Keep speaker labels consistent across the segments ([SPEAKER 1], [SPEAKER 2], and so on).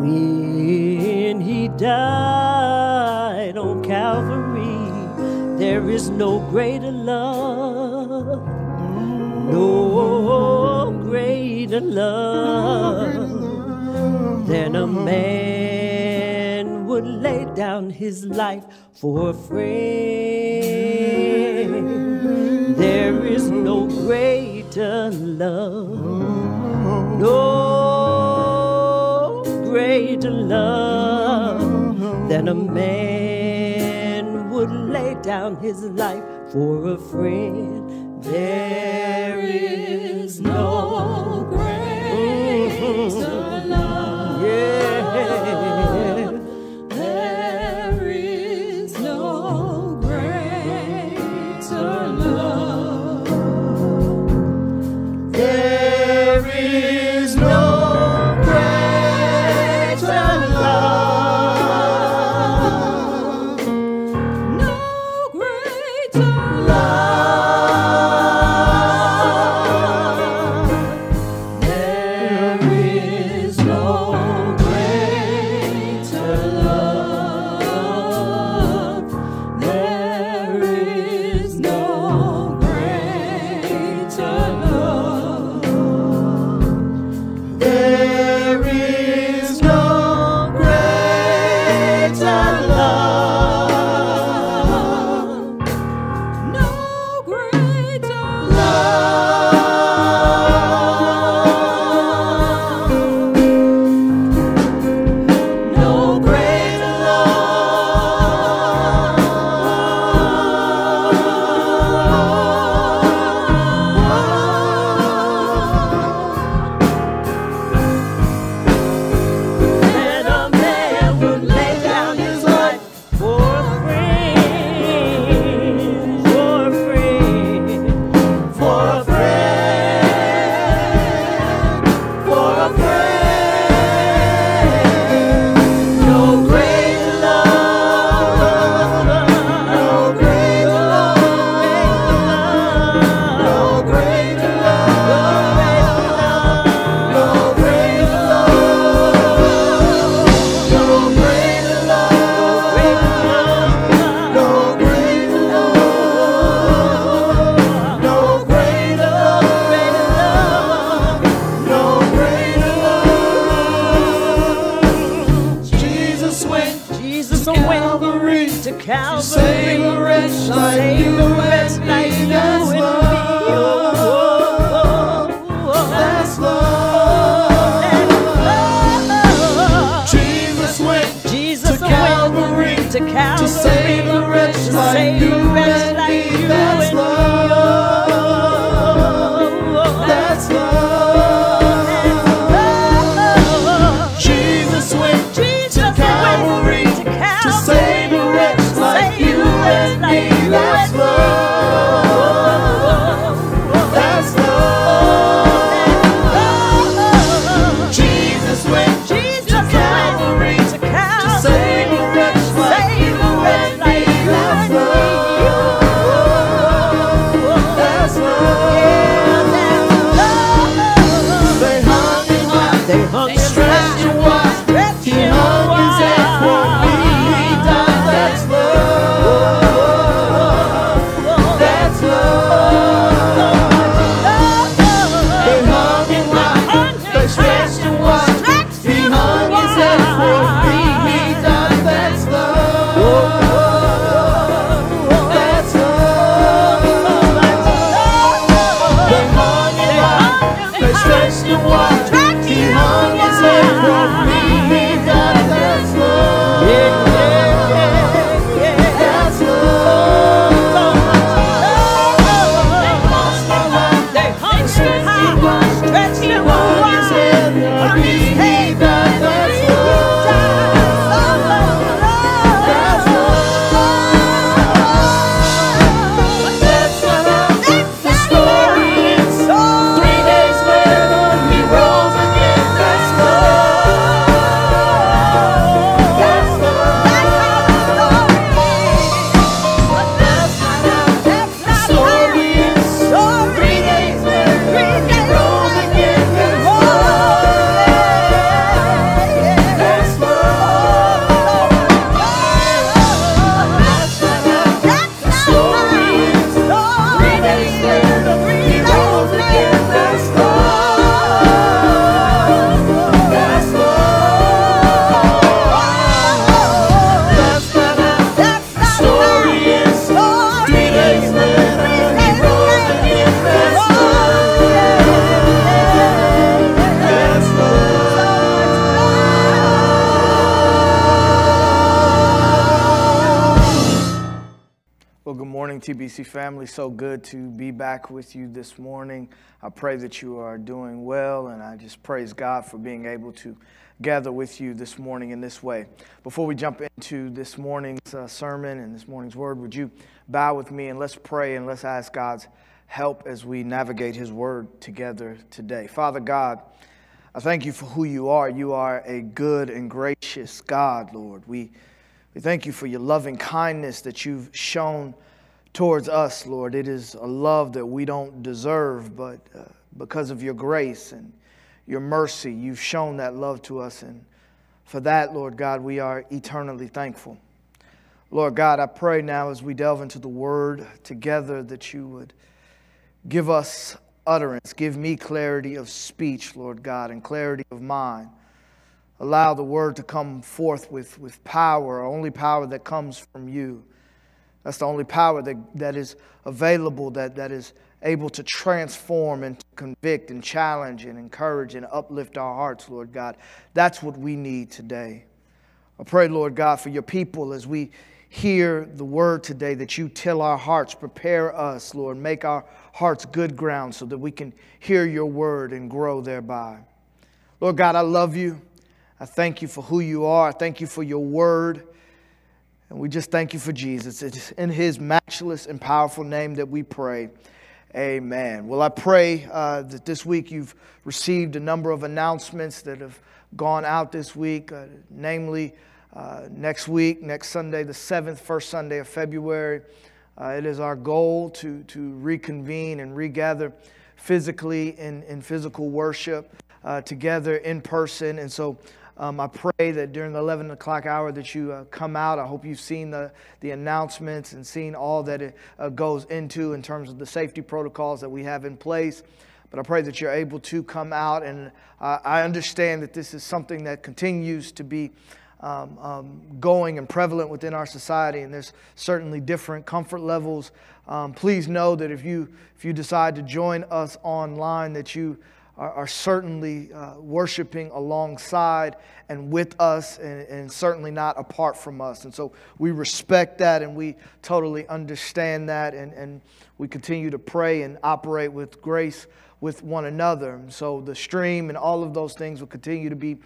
[SPEAKER 1] When he died on Calvary, there is no greater love, no greater love than a man would lay down his life for a friend. There is no greater love no greater love than a man would lay down his life for a friend. There is no greater
[SPEAKER 2] mm-hmm. So good to be back with you this morning. I pray that you are doing well, and I just praise God for being able to gather with you this morning in this way. Before we jump into this morning's uh, sermon and this morning's word, would you bow with me and let's pray and let's ask God's help as we navigate His word together today? Father God, I thank you for who you are. You are a good and gracious God, Lord. We we thank you for your loving kindness that you've shown towards us, Lord. It is a love that we don't deserve, but uh, because of your grace and your mercy, you've shown that love to us. And for that, Lord God, we are eternally thankful. Lord God, I pray now as we delve into the word together that you would give us utterance, give me clarity of speech, Lord God, and clarity of mind allow the word to come forth with, with power, only power that comes from you. That's the only power that, that is available, that, that is able to transform and to convict and challenge and encourage and uplift our hearts, Lord God. That's what we need today. I pray, Lord God, for your people as we hear the word today, that you tell our hearts, prepare us, Lord, make our hearts good ground so that we can hear your word and grow thereby. Lord God, I love you. I thank you for who you are. I thank you for your word. And we just thank you for Jesus. It's in his matchless and powerful name that we pray. Amen. Well, I pray uh, that this week you've received a number of announcements that have gone out this week, uh, namely uh, next week, next Sunday, the 7th, first Sunday of February. Uh, it is our goal to, to reconvene and regather physically in, in physical worship uh, together in person. And so um, I pray that during the 11 o'clock hour that you uh, come out. I hope you've seen the, the announcements and seen all that it uh, goes into in terms of the safety protocols that we have in place. But I pray that you're able to come out. And uh, I understand that this is something that continues to be um, um, going and prevalent within our society, and there's certainly different comfort levels. Um, please know that if you if you decide to join us online, that you are, are certainly uh, worshiping alongside and with us, and, and certainly not apart from us. And so we respect that and we totally understand that, and, and we continue to pray and operate with grace with one another. And so the stream and all of those things will continue to be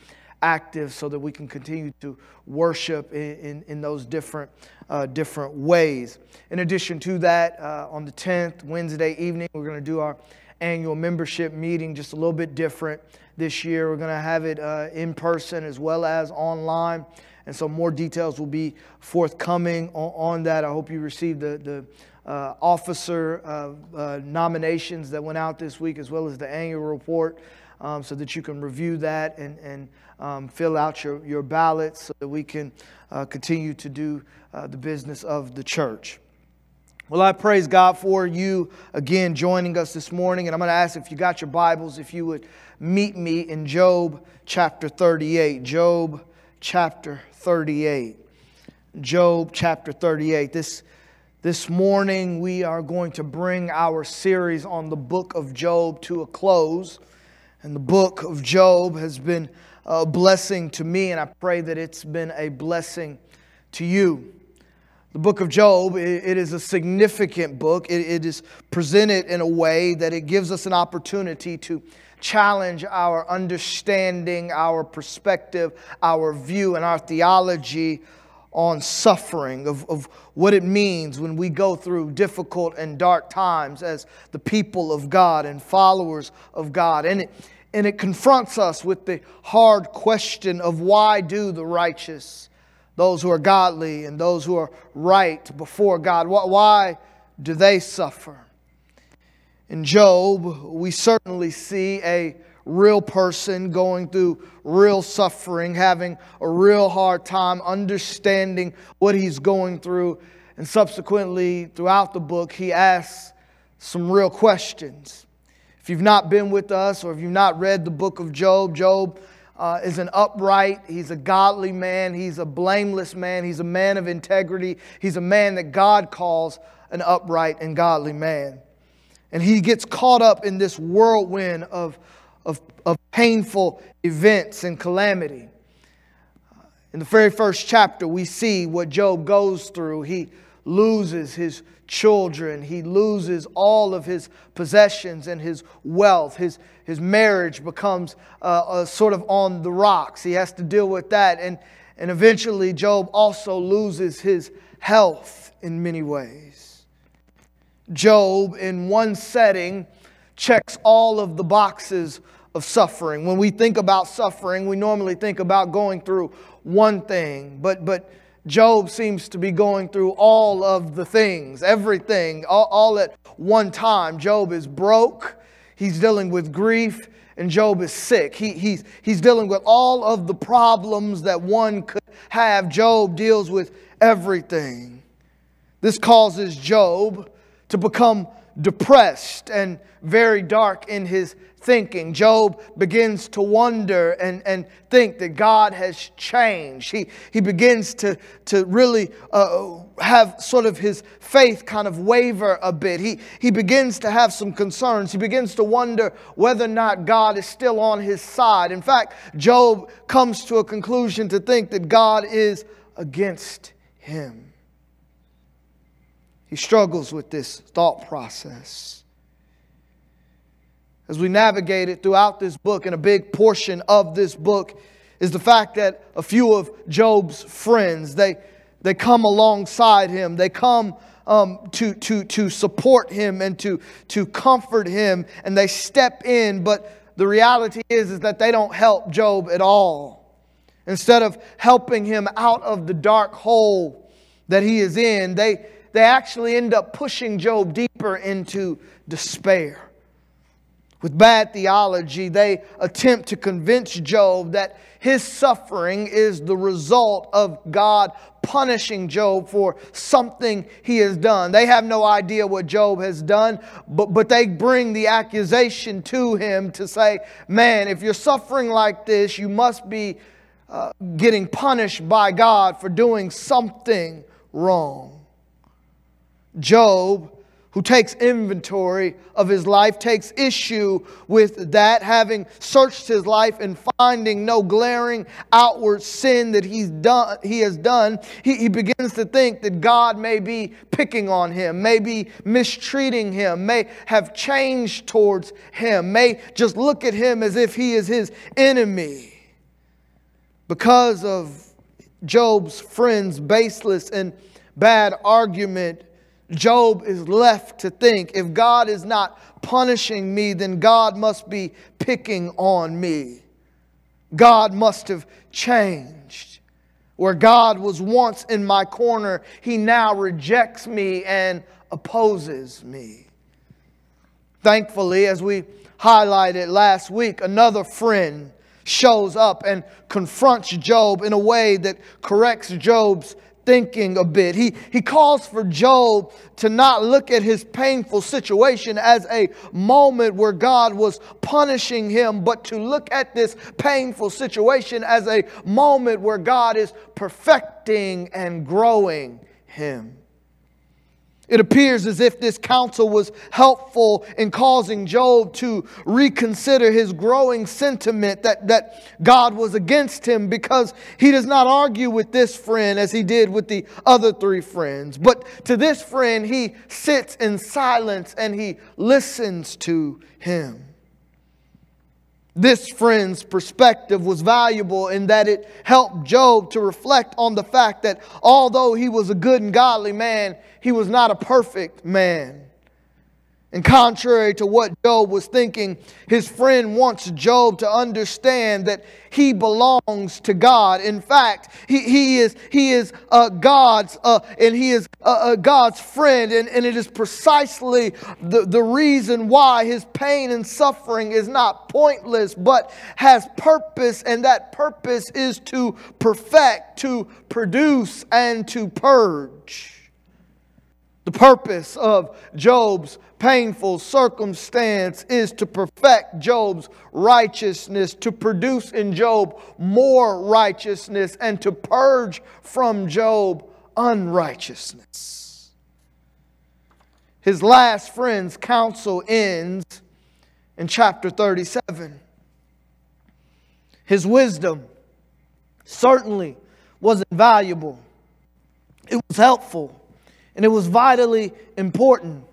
[SPEAKER 2] active so that we can continue to worship in, in, in those different, uh, different ways. In addition to that, uh, on the 10th, Wednesday evening, we're going to do our annual membership meeting, just a little bit different this year. We're going to have it uh, in person as well as online. And so more details will be forthcoming on, on that. I hope you received the, the uh, officer uh, uh nominations that went out this week as well as the annual report um, so that you can review that and, and um, fill out your, your ballots so that we can uh, continue to do uh, the business of the church. Well, I praise God for you again joining us this morning. And I'm going to ask if you got your Bibles, if you would meet me in Job chapter 38. Job chapter 38. Job chapter 38. This, this morning, we are going to bring our series on the book of Job to a close. And the book of Job has been a blessing to me, and I pray that it's been a blessing to you. The book of Job, it is a significant book. It is presented in a way that it gives us an opportunity to challenge our understanding, our perspective, our view, and our theology on suffering, of, of what it means when we go through difficult and dark times as the people of God and followers of God. And it, and it confronts us with the hard question of why do the righteous those who are godly and those who are right before God. Why do they suffer? In Job, we certainly see a real person going through real suffering, having a real hard time understanding what he's going through. And subsequently, throughout the book, he asks some real questions. If you've not been with us or if you've not read the book of Job, Job uh, is an upright, he's a godly man, he's a blameless man, he's a man of integrity, he's a man that God calls an upright and godly man. And he gets caught up in this whirlwind of, of, of painful events and calamity. In the very first chapter, we see what Job goes through. He loses his children. He loses all of his possessions and his wealth. His, his marriage becomes uh, uh, sort of on the rocks. He has to deal with that. And, and eventually, Job also loses his health in many ways. Job, in one setting, checks all of the boxes of suffering. When we think about suffering, we normally think about going through one thing, but, but Job seems to be going through all of the things, everything, all, all at one time. Job is broke, he's dealing with grief, and Job is sick. He, he's, he's dealing with all of the problems that one could have. Job deals with everything. This causes Job to become depressed and very dark in his thinking. Job begins to wonder and, and think that God has changed. He, he begins to, to really uh, have sort of his faith kind of waver a bit. He, he begins to have some concerns. He begins to wonder whether or not God is still on his side. In fact, Job comes to a conclusion to think that God is against him. He struggles with this thought process as we navigate it throughout this book, and a big portion of this book is the fact that a few of Job's friends, they, they come alongside him. They come um, to, to, to support him and to, to comfort him, and they step in, but the reality is, is that they don't help Job at all. Instead of helping him out of the dark hole that he is in, they, they actually end up pushing Job deeper into despair with bad theology, they attempt to convince Job that his suffering is the result of God punishing Job for something he has done. They have no idea what Job has done, but, but they bring the accusation to him to say, Man, if you're suffering like this, you must be uh, getting punished by God for doing something wrong. Job who takes inventory of his life, takes issue with that, having searched his life and finding no glaring outward sin that he's done, he has done, he, he begins to think that God may be picking on him, may be mistreating him, may have changed towards him, may just look at him as if he is his enemy. Because of Job's friend's baseless and bad argument, Job is left to think if God is not punishing me, then God must be picking on me. God must have changed. Where God was once in my corner, he now rejects me and opposes me. Thankfully, as we highlighted last week, another friend shows up and confronts Job in a way that corrects Job's thinking a bit. He, he calls for Job to not look at his painful situation as a moment where God was punishing him, but to look at this painful situation as a moment where God is perfecting and growing him. It appears as if this counsel was helpful in causing Job to reconsider his growing sentiment that, that God was against him because he does not argue with this friend as he did with the other three friends. But to this friend, he sits in silence and he listens to him. This friend's perspective was valuable in that it helped Job to reflect on the fact that although he was a good and godly man, he was not a perfect man. And contrary to what Job was thinking, his friend wants Job to understand that he belongs to God. In fact, he, he is, he is uh, God's, uh, and he is uh, God's friend. And, and it is precisely the, the reason why his pain and suffering is not pointless, but has purpose. And that purpose is to perfect, to produce, and to purge. The purpose of Job's painful circumstance is to perfect Job's righteousness, to produce in Job more righteousness, and to purge from Job unrighteousness. His last friend's counsel ends in chapter 37. His wisdom certainly was invaluable, it was helpful and it was vitally important.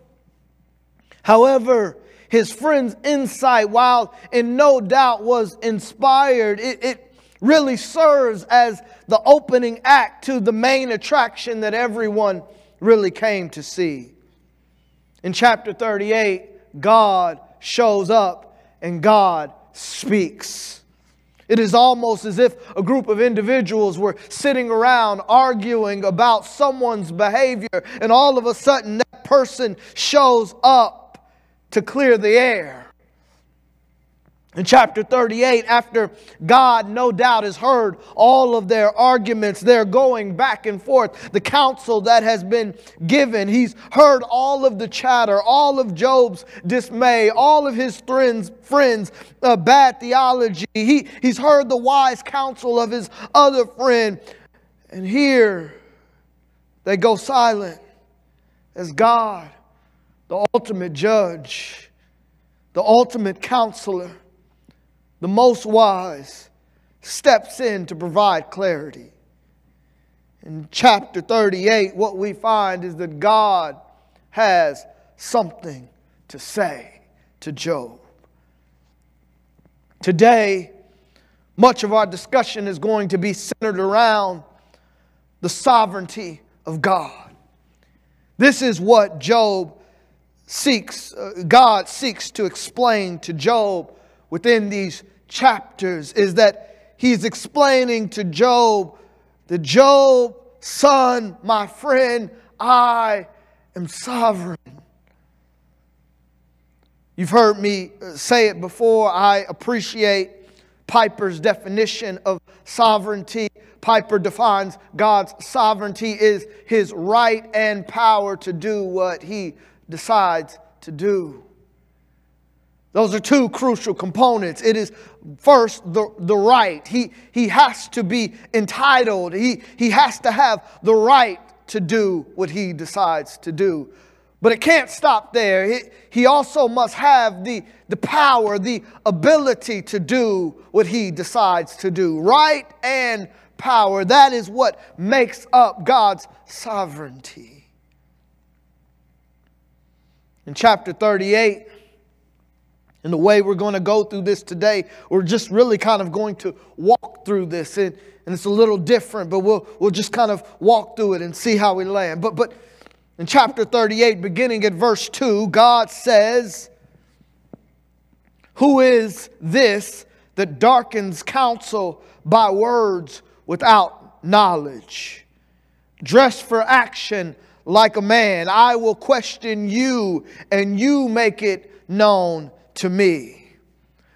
[SPEAKER 2] However, his friend's insight, while in no doubt was inspired, it, it really serves as the opening act to the main attraction that everyone really came to see. In chapter 38, God shows up and God speaks. It is almost as if a group of individuals were sitting around arguing about someone's behavior, and all of a sudden that person shows up to clear the air. In chapter 38, after God no doubt has heard all of their arguments, they're going back and forth, the counsel that has been given, he's heard all of the chatter, all of Job's dismay, all of his friends, friends' uh, bad theology. He, he's heard the wise counsel of his other friend. And here they go silent as God, the ultimate judge, the ultimate counselor the most wise, steps in to provide clarity. In chapter 38, what we find is that God has something to say to Job. Today, much of our discussion is going to be centered around the sovereignty of God. This is what Job seeks, uh, God seeks to explain to Job within these chapters is that he's explaining to Job the Job, son, my friend, I am sovereign. You've heard me uh, say it before. I appreciate Piper's definition of sovereignty. Piper defines God's sovereignty is his right and power to do what he decides to do. Those are two crucial components. It is first the, the right. He, he has to be entitled, he, he has to have the right to do what he decides to do. But it can't stop there. He, he also must have the, the power, the ability to do what he decides to do. Right and power. That is what makes up God's sovereignty. In chapter 38, and the way we're going to go through this today, we're just really kind of going to walk through this. And, and it's a little different, but we'll, we'll just kind of walk through it and see how we land. But, but in chapter 38, beginning at verse 2, God says, Who is this that darkens counsel by words without knowledge? Dressed for action like a man, I will question you, and you make it known to me.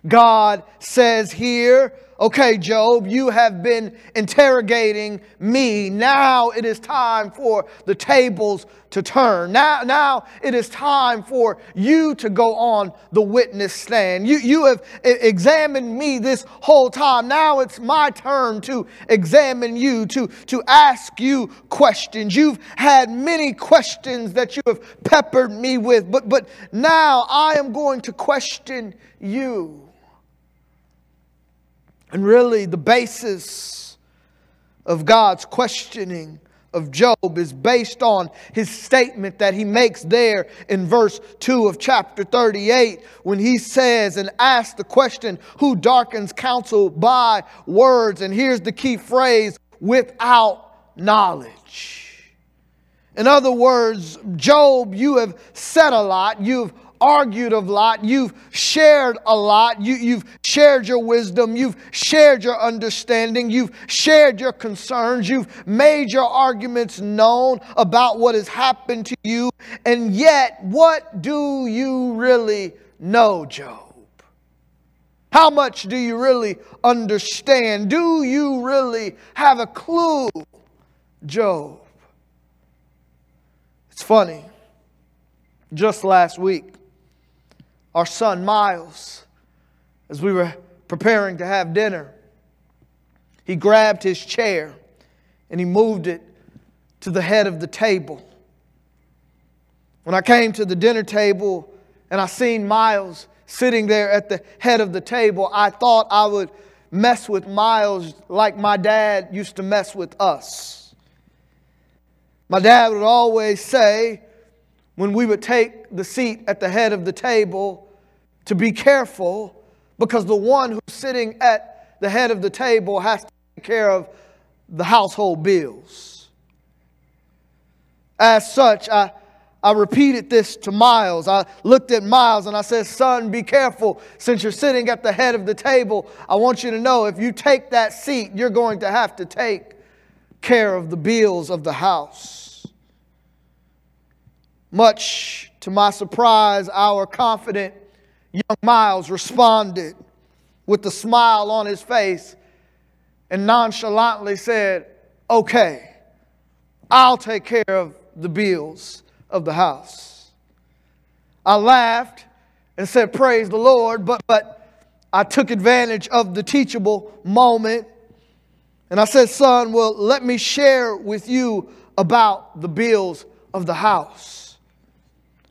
[SPEAKER 2] God says here, okay, Job, you have been interrogating me. Now it is time for the tables to turn. Now, now it is time for you to go on the witness stand. You, you have examined me this whole time. Now it's my turn to examine you, to, to ask you questions. You've had many questions that you have peppered me with, but, but now I am going to question you. And really, the basis of God's questioning of Job is based on his statement that he makes there in verse 2 of chapter 38 when he says and asks the question, Who darkens counsel by words? And here's the key phrase without knowledge. In other words, Job, you have said a lot, you've argued a lot, you've shared a lot, you, you've shared your wisdom, you've shared your understanding, you've shared your concerns, you've made your arguments known about what has happened to you, and yet, what do you really know, Job? How much do you really understand? Do you really have a clue, Job? It's funny. Just last week, our son Miles, as we were preparing to have dinner, he grabbed his chair and he moved it to the head of the table. When I came to the dinner table and I seen Miles sitting there at the head of the table, I thought I would mess with Miles like my dad used to mess with us. My dad would always say, when we would take the seat at the head of the table, to be careful because the one who's sitting at the head of the table has to take care of the household bills. As such, I, I repeated this to Miles. I looked at Miles and I said, Son, be careful. Since you're sitting at the head of the table, I want you to know if you take that seat, you're going to have to take care of the bills of the house. Much to my surprise, our confident young Miles responded with a smile on his face and nonchalantly said, Okay, I'll take care of the bills of the house. I laughed and said, Praise the Lord, but, but I took advantage of the teachable moment and I said, Son, well, let me share with you about the bills of the house.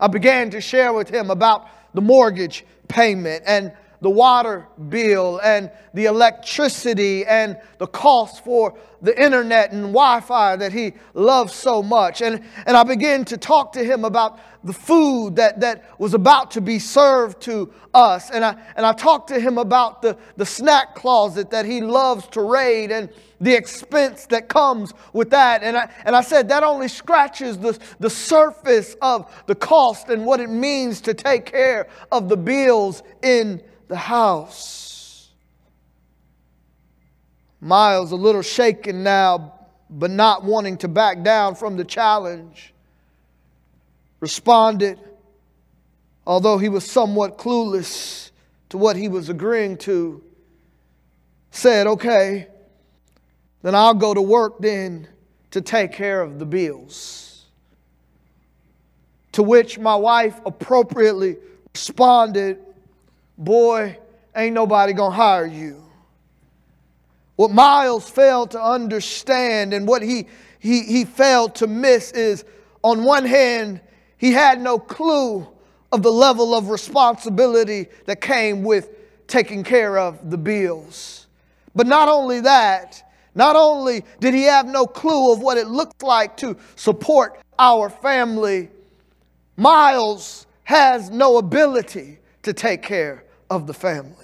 [SPEAKER 2] I began to share with him about the mortgage payment. And the water bill and the electricity and the cost for the internet and Wi Fi that he loves so much. And, and I began to talk to him about the food that, that was about to be served to us. And I, and I talked to him about the, the snack closet that he loves to raid and the expense that comes with that. And I, and I said that only scratches the, the surface of the cost and what it means to take care of the bills in the house. Miles, a little shaken now, but not wanting to back down from the challenge, responded, although he was somewhat clueless to what he was agreeing to, said, Okay, then I'll go to work then to take care of the bills. To which my wife appropriately responded, Boy, ain't nobody gonna hire you. What Miles failed to understand and what he, he, he failed to miss is on one hand, he had no clue of the level of responsibility that came with taking care of the bills. But not only that, not only did he have no clue of what it looked like to support our family, Miles has no ability to take care of the family.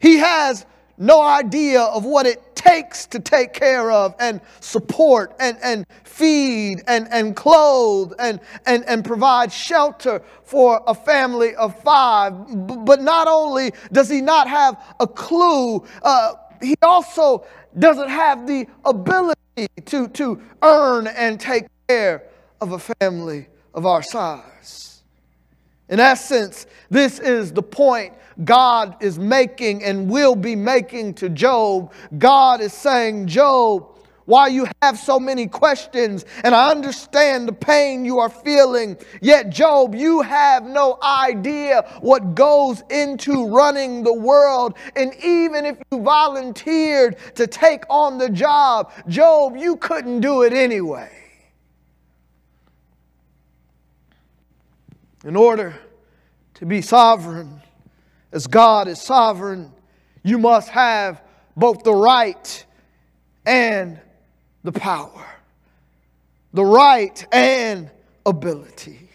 [SPEAKER 2] He has no idea of what it takes to take care of and support and, and feed and, and clothe and, and, and provide shelter for a family of five. But not only does he not have a clue, uh, he also doesn't have the ability to, to earn and take care of a family of our size. In essence, this is the point God is making and will be making to Job. God is saying, Job, why you have so many questions, and I understand the pain you are feeling. Yet, Job, you have no idea what goes into running the world. And even if you volunteered to take on the job, Job, you couldn't do it anyway. In order to be sovereign, as God is sovereign, you must have both the right and the power, the right and ability.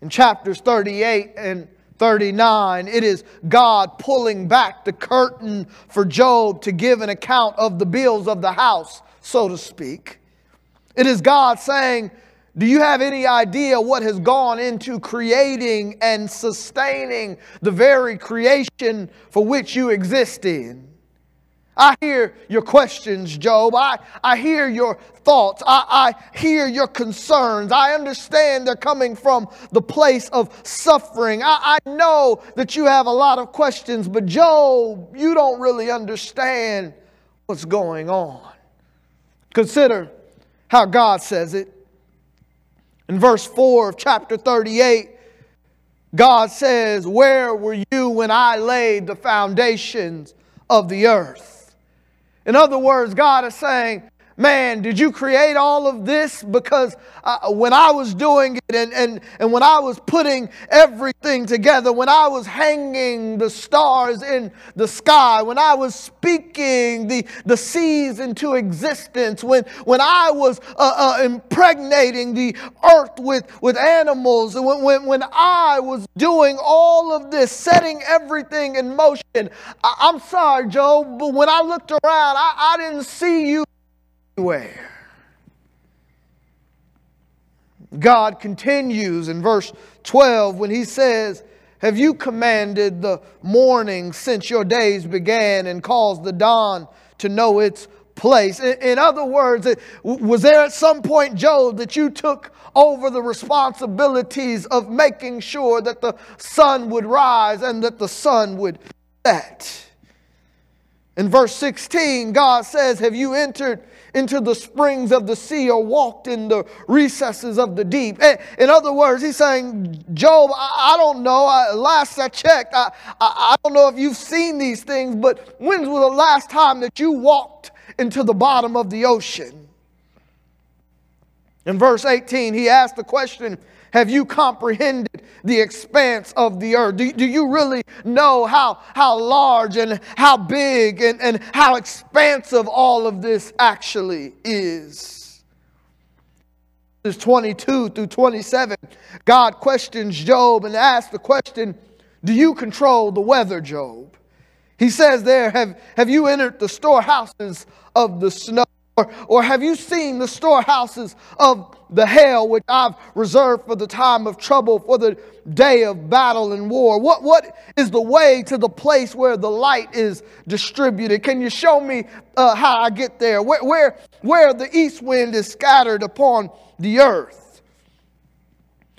[SPEAKER 2] In chapters 38 and 39, it is God pulling back the curtain for Job to give an account of the bills of the house, so to speak. It is God saying, do you have any idea what has gone into creating and sustaining the very creation for which you exist in? I hear your questions, Job. I, I hear your thoughts. I, I hear your concerns. I understand they're coming from the place of suffering. I, I know that you have a lot of questions, but Job, you don't really understand what's going on. Consider how God says it. In verse 4 of chapter 38, God says, Where were you when I laid the foundations of the earth? In other words, God is saying, man, did you create all of this? Because uh, when I was doing it and, and, and when I was putting everything together, when I was hanging the stars in the sky, when I was speaking the, the seas into existence, when, when I was uh, uh, impregnating the earth with, with animals, when, when, when I was doing all of this, setting everything in motion, I, I'm sorry, Job, but when I looked around, I, I didn't see you anywhere. God continues in verse 12 when he says, Have you commanded the morning since your days began and caused the dawn to know its place? In, other words, was there at some point, Job, that you took over the responsibilities of making sure that the sun would rise and that the sun would set? In verse 16, God says, Have you entered into the springs of the sea or walked in the recesses of the deep? Eh, in other words, he's saying, Job, I, don't know. Last I checked, I, I, I don't know if you've seen these things, but when was the last time that you walked into the bottom of the ocean? In verse 18, he asked the question, have you comprehended the expanse of the earth? Do, do you really know how, how large and how big and, and how expansive all of this actually is? Verses 22 through 27, God questions Job and asks the question Do you control the weather, Job? He says there, Have, have you entered the storehouses of the snow? Or, or have you seen the storehouses of the hell which I've reserved for the time of trouble, for the day of battle and war? What, what is the way to the place where the light is distributed? Can you show me uh, how I get there? Where, where, where the east wind is scattered upon the earth?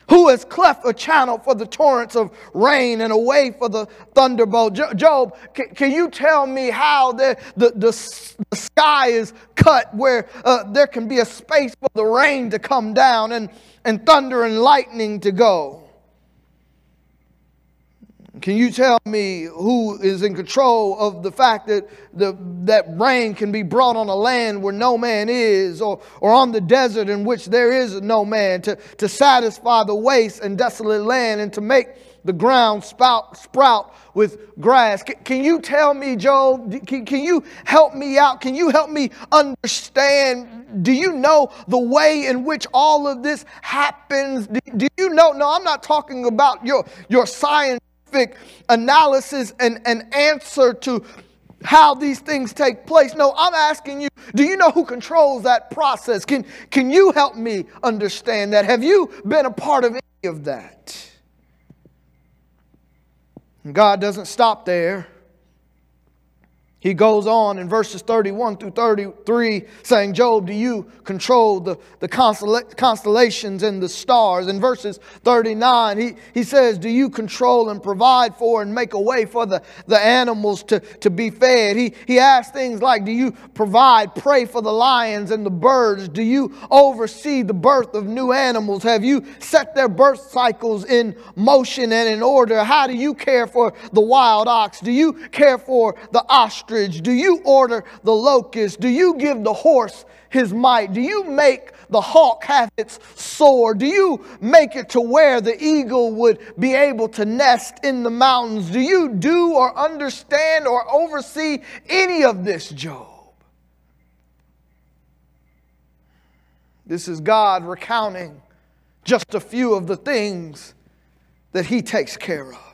[SPEAKER 2] Who has cleft a channel for the torrents of rain and a way for the thunderbolt? Job, can, can you tell me how the, the, the, the sky is cut where uh, there can be a space for the rain to come down and, and thunder and lightning to go? Can you tell me who is in control of the fact that the, that rain can be brought on a land where no man is, or, or on the desert in which there is no man, to, to satisfy the waste and desolate land and to make the ground spout, sprout with grass? Can, can you tell me, Job? Can, can you help me out? Can you help me understand? Do you know the way in which all of this happens? Do, do you know? No, I'm not talking about your, your science analysis and, an answer to how these things take place. No, I'm asking you, do you know who controls that process? Can, can you help me understand that? Have you been a part of any of that? God doesn't stop there. He goes on in verses 31 through 33 saying, Job, do you control the, the constellations and the stars? In verses 39, he, he says, Do you control and provide for and make a way for the, the animals to, to be fed? He, he asks things like, Do you provide prey for the lions and the birds? Do you oversee the birth of new animals? Have you set their birth cycles in motion and in order? How do you care for the wild ox? Do you care for the ostrich? Ostrich? Do you order the locust? Do you give the horse his might? Do you make the hawk have its soar? Do you make it to where the eagle would be able to nest in the mountains? Do you do or understand or oversee any of this, Job? This is God recounting just a few of the things that he takes care of.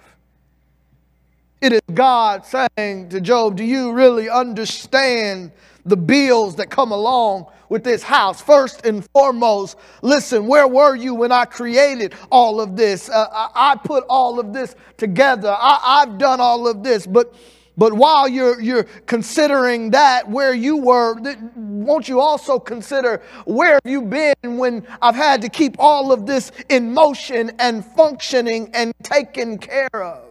[SPEAKER 2] It is God saying to Job, Do you really understand the bills that come along with this house? First and foremost, listen, where were you when I created all of this? Uh, I, put all of this together, I, I've done all of this, but but while you're, you're considering that, where you were, won't you also consider where have you been when I've had to keep all of this in motion and functioning and taken care of?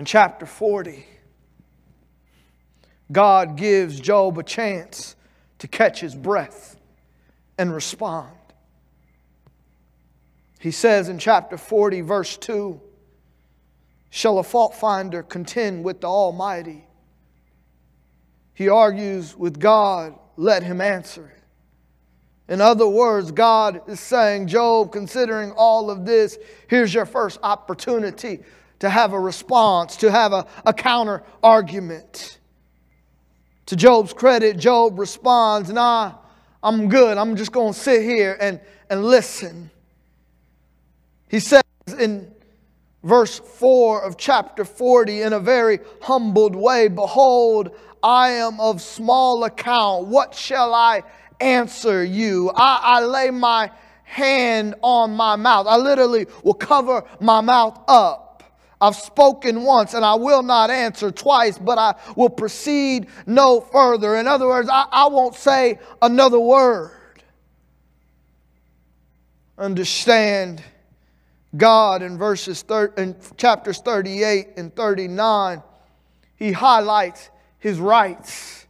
[SPEAKER 2] In chapter 40, God gives Job a chance to catch his breath and respond. He says in chapter 40, verse 2 Shall a fault finder contend with the Almighty? he argues with God, let him answer it. In other words, God is saying, Job, considering all of this, here's your first opportunity to have a response, to have a, a counter argument. To Job's credit, Job responds, Nah, I'm good. I'm just going to sit here and, and listen. He says in verse 4 of chapter 40 in a very humbled way Behold, I am of small account. What shall I answer you? I, I lay my hand on my mouth. I literally will cover my mouth up. I've spoken once and I will not answer twice, but I will proceed no further. In other words, I, I won't say another word. Understand God in verses thir- in chapters 38 and 39, he highlights his rights.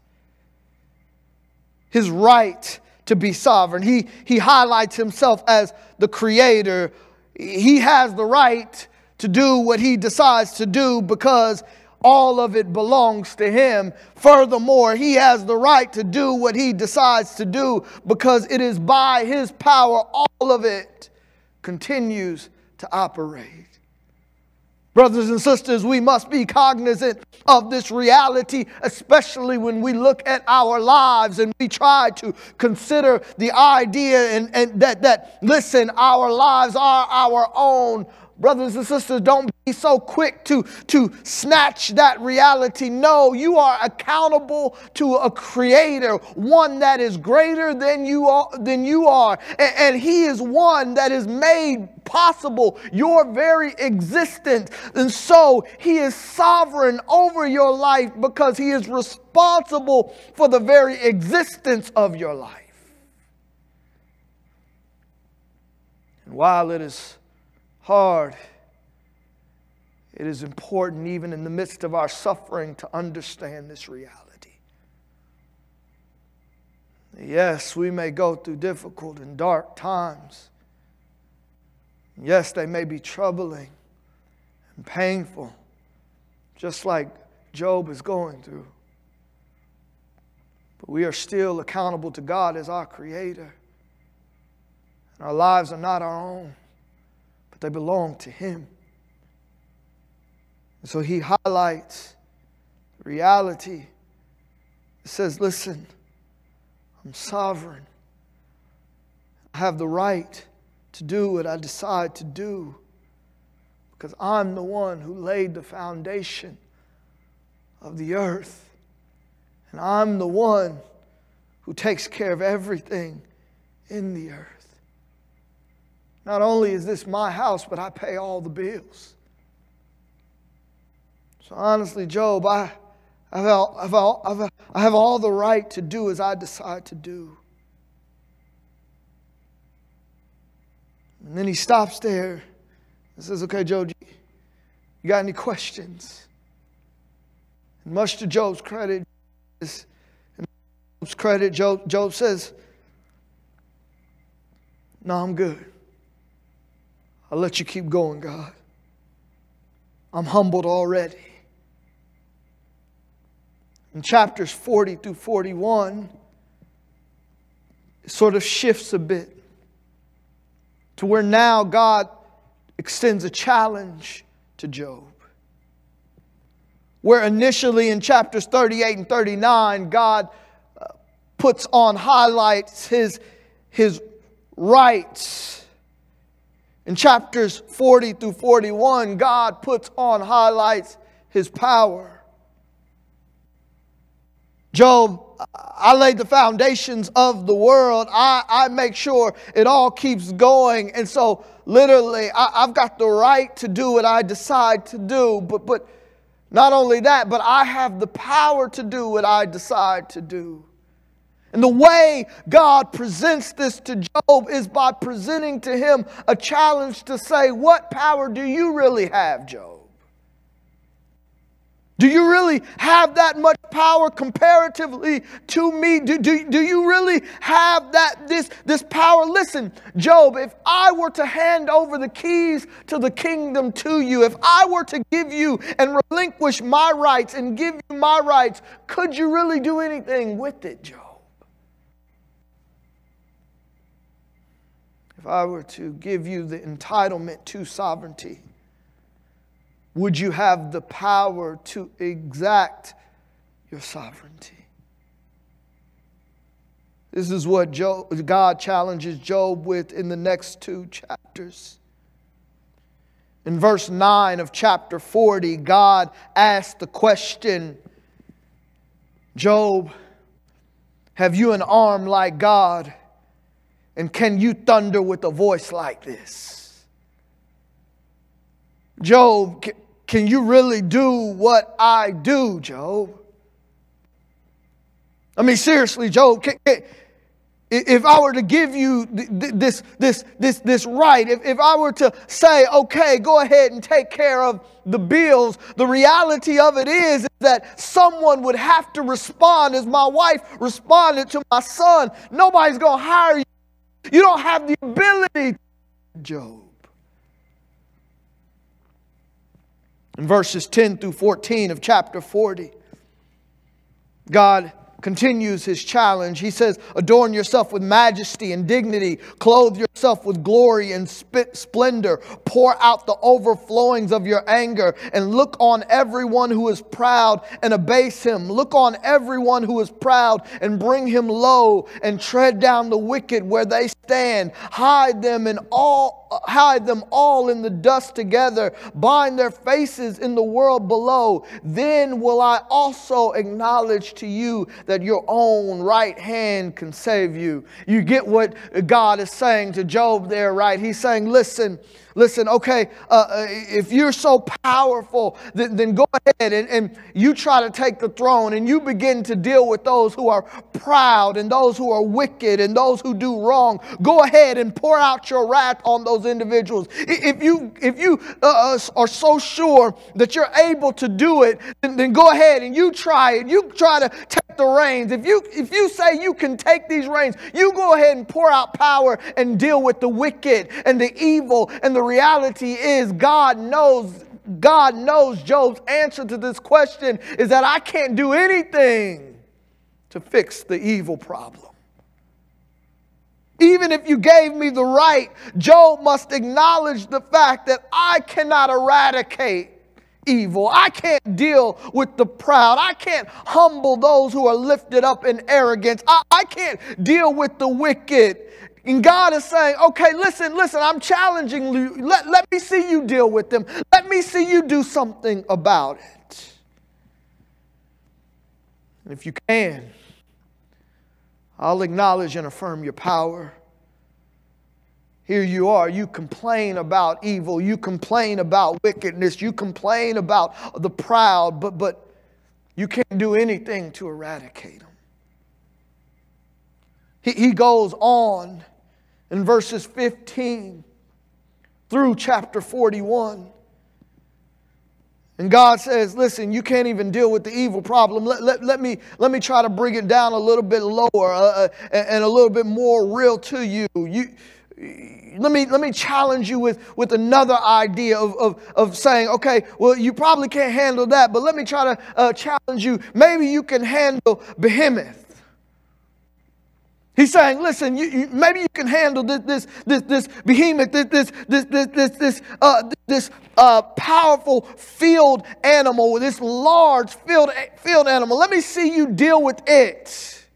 [SPEAKER 2] His right to be sovereign. He, he highlights himself as the creator. He has the right to do what he decides to do because all of it belongs to him. Furthermore, he has the right to do what he decides to do because it is by his power all of it continues to operate. Brothers and sisters, we must be cognizant of this reality, especially when we look at our lives and we try to consider the idea and, and that, that, listen, our lives are our own Brothers and sisters, don't be so quick to, to snatch that reality. No, you are accountable to a creator, one that is greater than you are. Than you are. And, and he is one that has made possible your very existence. And so he is sovereign over your life because he is responsible for the very existence of your life. And while it is hard, it is important, even in the midst of our suffering, to understand this reality. Yes, we may go through difficult and dark times. Yes, they may be troubling and painful, just like Job is going through. But we are still accountable to God as our Creator. And our lives are not our own they belong to Him. And so He highlights reality. He says, Listen, I'm sovereign. I have the right to do what I decide to do because I'm the one who laid the foundation of the earth. And I'm the one who takes care of everything in the earth. Not only is this my house, but I pay all the bills. So honestly, Job, I, I, have all, I, have all, I have all the right to do as I decide to do. And then he stops there and says, Okay, Job, you got any questions? And much to Job's credit, Job's credit, Job, Job says, No, I'm good. I'll let you keep going, God. I'm humbled already. In chapters 40 through 41, it sort of shifts a bit to where now God extends a challenge to Job. Where initially in chapters 38 and 39, God uh, puts on highlights his, his rights in chapters 40 through 41, God puts on highlights his power. Job, I laid the foundations of the world. I, I make sure it all keeps going. And so, literally, I, I've got the right to do what I decide to do. But, but not only that, but I have the power to do what I decide to do. And the way God presents this to Job is by presenting to him a challenge to say, What power do you really have, Job? Do you really have that much power comparatively to me? Do, do, do you really have that this, this power? Listen, Job, if I were to hand over the keys to the kingdom to you, if I were to give you and relinquish my rights and give you my rights, could you really do anything with it, Job? If I were to give you the entitlement to sovereignty, would you have the power to exact your sovereignty? This is what Job, God challenges Job with in the next two chapters. In verse 9 of chapter 40, God asked the question Job, have you an arm like God? And can you thunder with a voice like this? Job, can you really do what I do, Job? I mean, seriously, Job, can, can, if I were to give you this, this, this, this right, if, if I were to say, okay, go ahead and take care of the bills, the reality of it is, that someone would have to respond as my wife responded to my son. Nobody's going to hire you. You don't have the ability, Job. In verses 10 through 14 of chapter 40, God continues his challenge. He says, Adorn yourself with majesty and dignity, clothe yourself with glory and splendor, pour out the overflowings of your anger, and look on everyone who is proud and abase him. Look on everyone who is proud and bring him low, and tread down the wicked where they stand. Hide them in all hide them all in the dust together, bind their faces in the world below. Then will I also acknowledge to you that your own right hand can save you. You get what God is saying to Job there, right? He's saying, listen, Listen, okay, uh, uh, if you're so powerful, then, then go ahead and, and you try to take the throne and you begin to deal with those who are proud and those who are wicked and those who do wrong. Go ahead and pour out your wrath on those individuals. If you, if you uh, uh, are so sure that you're able to do it, then, then go ahead and you try it. You try to take the reins. If you, if you say you can take these reins, you go ahead and pour out power and deal with the wicked and the evil and the the reality is God knows God knows Job's answer to this question is that I can't do anything to fix the evil problem. Even if you gave me the right, Job must acknowledge the fact that I cannot eradicate evil. I can't deal with the proud. I can't humble those who are lifted up in arrogance. I, I can't deal with the wicked. And God is saying, okay, listen, listen, I'm challenging you. Let, let me see you deal with them. Let me see you do something about it. And if you can, I'll acknowledge and affirm your power. Here you are, you complain about evil, you complain about wickedness, you complain about the proud, but, but you can't do anything to eradicate them. He, goes on in verses 15 through chapter 41. And God says, listen, you can't even deal with the evil problem. Let, let, let, me, let me try to bring it down a little bit lower uh, uh and a little bit more real to you. you let me, let me challenge you with, with another idea of, of, of saying, okay, well, you probably can't handle that, but let me try to uh, challenge you. Maybe you can handle behemoth. He's saying, listen, you, you, maybe you can handle this, this, this, this behemoth, this, this, this, this, this, this, uh, this uh, powerful field animal, this large field, field animal. Let me see you deal with it.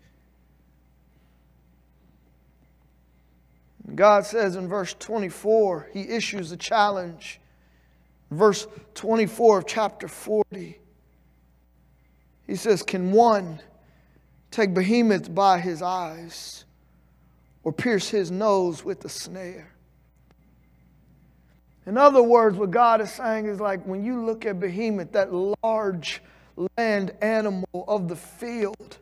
[SPEAKER 2] God says in verse 24, He issues a challenge. Verse 24 of chapter 40, He says, Can one take behemoth by his eyes or pierce his nose with a snare. In other words, what God is saying is like when you look at behemoth, that large land animal of the field,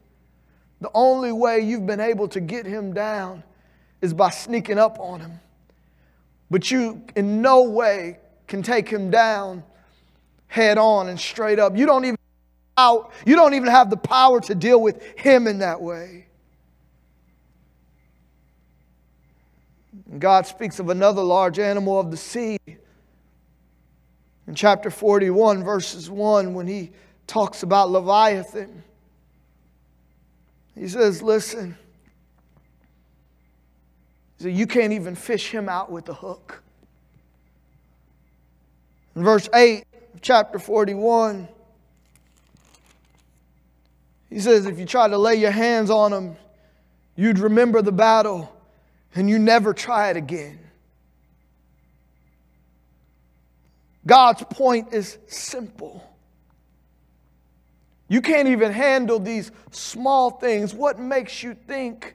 [SPEAKER 2] the only way you've been able to get him down is by sneaking up on him. But you in no way can take him down head on and straight up. You don't even power. You don't even have the power to deal with him in that way. And God speaks of another large animal of the sea. In chapter 41, verses 1, when he talks about Leviathan, he says, Listen, he said, you can't even fish him out with a hook. In verse 8 of chapter 41, he says, If you try to lay your hands on him, you'd remember the battle and you never try it again. God's point is simple. You can't even handle these small things. What makes you think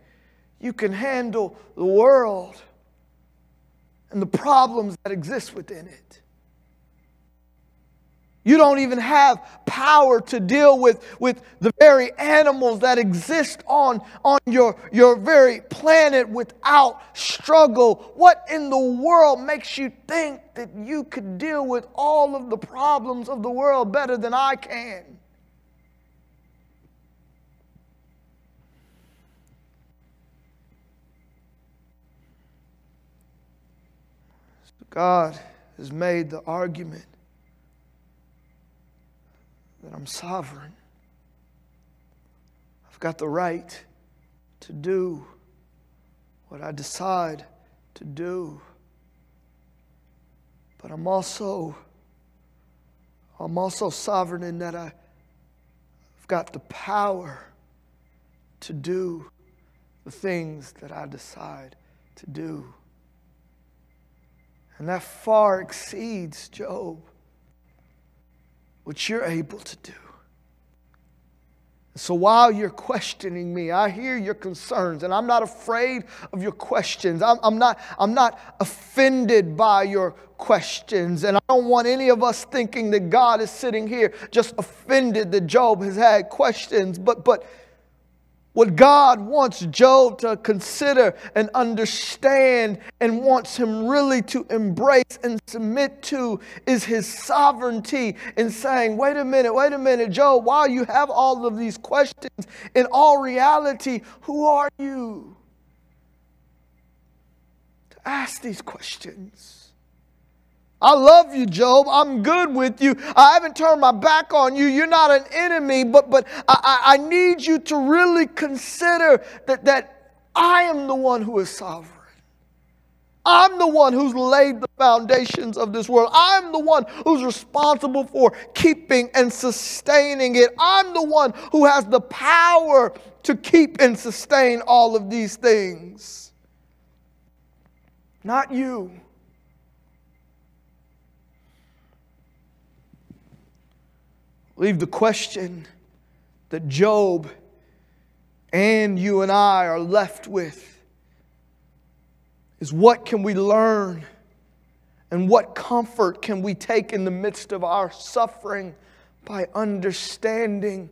[SPEAKER 2] you can handle the world and the problems that exist within it? You don't even have power to deal with, with the very animals that exist on, on your, your very planet without struggle. What in the world makes you think that you could deal with all of the problems of the world better than I can? God has made the argument that I'm sovereign. I've got the right to do what I decide to do. But I'm also I'm also sovereign in that I've got the power to do the things that I decide to do. And that far exceeds Job what you're able to do. So while you're questioning me, I hear your concerns, and I'm not afraid of your questions. I'm, I'm, not, I'm not offended by your questions, and I don't want any of us thinking that God is sitting here just offended that Job has had questions. But, but what God wants Job to consider and understand and wants him really to embrace and submit to is his sovereignty in saying, wait a minute, wait a minute, Job, while you have all of these questions, in all reality, who are you to ask these questions? I love you, Job. I'm good with you. I haven't turned my back on you. You're not an enemy, but, but I, I need you to really consider that, that I am the one who is sovereign. I'm the one who's laid the foundations of this world. I'm the one who's responsible for keeping and sustaining it. I'm the one who has the power to keep and sustain all of these things. Not you. Leave the question that Job and you and I are left with is what can we learn and what comfort can we take in the midst of our suffering by understanding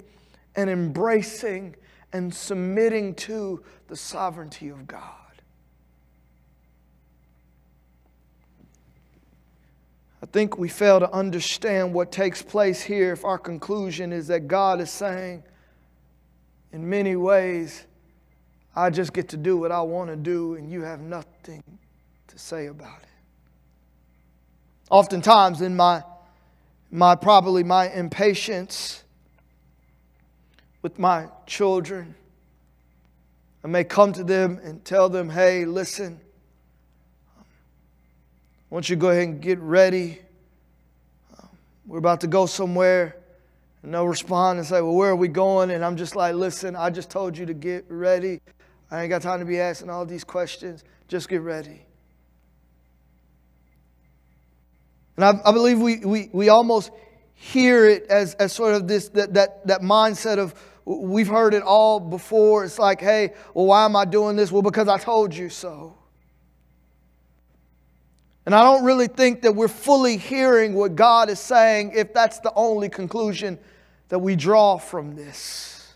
[SPEAKER 2] and embracing and submitting to the sovereignty of God? I think we fail to understand what takes place here if our conclusion is that God is saying, in many ways, I just get to do what I want to do and you have nothing to say about it. Oftentimes, in my, my probably my impatience with my children, I may come to them and tell them, hey, listen, why don't you go ahead and get ready? Um, we're about to go somewhere. And they'll respond and say, Well, where are we going? And I'm just like, Listen, I just told you to get ready. I ain't got time to be asking all these questions. Just get ready. And I, I believe we, we, we almost hear it as, as sort of this that, that, that mindset of we've heard it all before. It's like, hey, well, why am I doing this? Well, because I told you so. And I don't really think that we're fully hearing what God is saying if that's the only conclusion that we draw from this.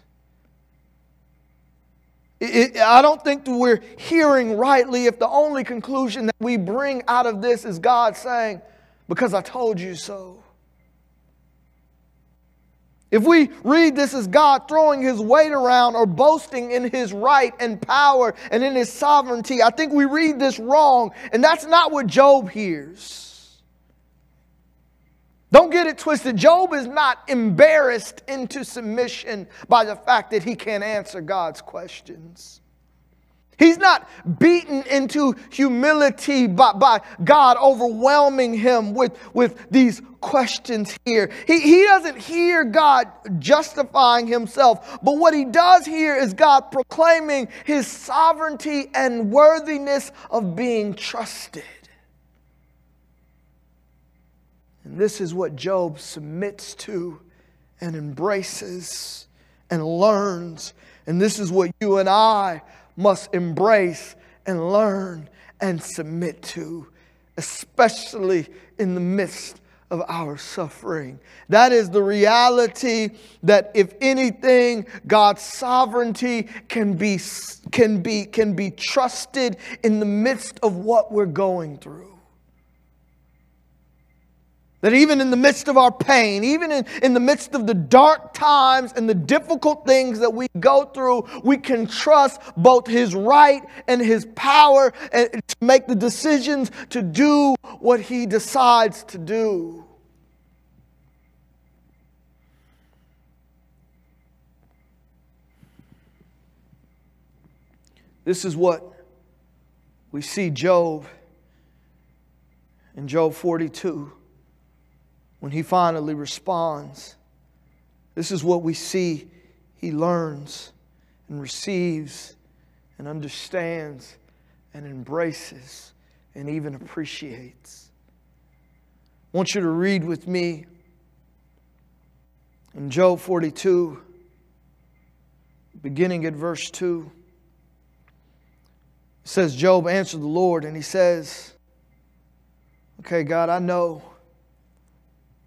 [SPEAKER 2] It, I don't think that we're hearing rightly if the only conclusion that we bring out of this is God saying, Because I told you so. If we read this as God throwing his weight around or boasting in his right and power and in his sovereignty, I think we read this wrong, and that's not what Job hears. Don't get it twisted. Job is not embarrassed into submission by the fact that he can't answer God's questions. He's not beaten into humility by, by God overwhelming him with, with these questions here. He, he doesn't hear God justifying himself, but what he does hear is God proclaiming his sovereignty and worthiness of being trusted. And this is what Job submits to and embraces and learns. And this is what you and I must embrace and learn and submit to, especially in the midst of our suffering. That is the reality that if anything, God's sovereignty can be, can be, can be trusted in the midst of what we're going through. That even in the midst of our pain, even in, in the midst of the dark times and the difficult things that we go through, we can trust both His right and His power and to make the decisions to do what He decides to do. This is what we see Job in Job 42 when he finally responds. This is what we see he learns and receives and understands and embraces and even appreciates. I want you to read with me in Job 42, beginning at verse 2. It says, Job answered the Lord and he says, Okay, God, I know